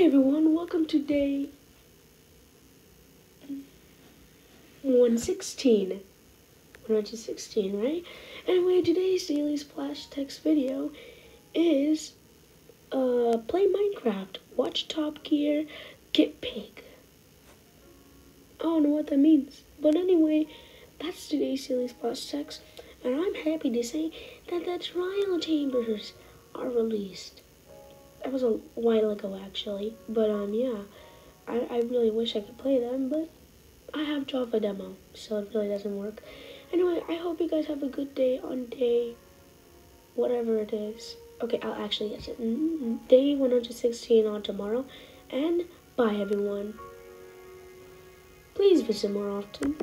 Hey everyone, welcome to day 116. 116, right? Anyway, today's daily splash text video is uh, play Minecraft, watch Top Gear, get pig. I don't know what that means. But anyway, that's today's daily splash text, and I'm happy to say that the trial chambers are released. That was a while ago actually, but um yeah, I, I really wish I could play them, but I have Java demo, so it really doesn't work. Anyway, I hope you guys have a good day on day, whatever it is. Okay, I'll actually get it. Mm, mm, mm. Day 116 on tomorrow, and bye everyone. Please visit more often.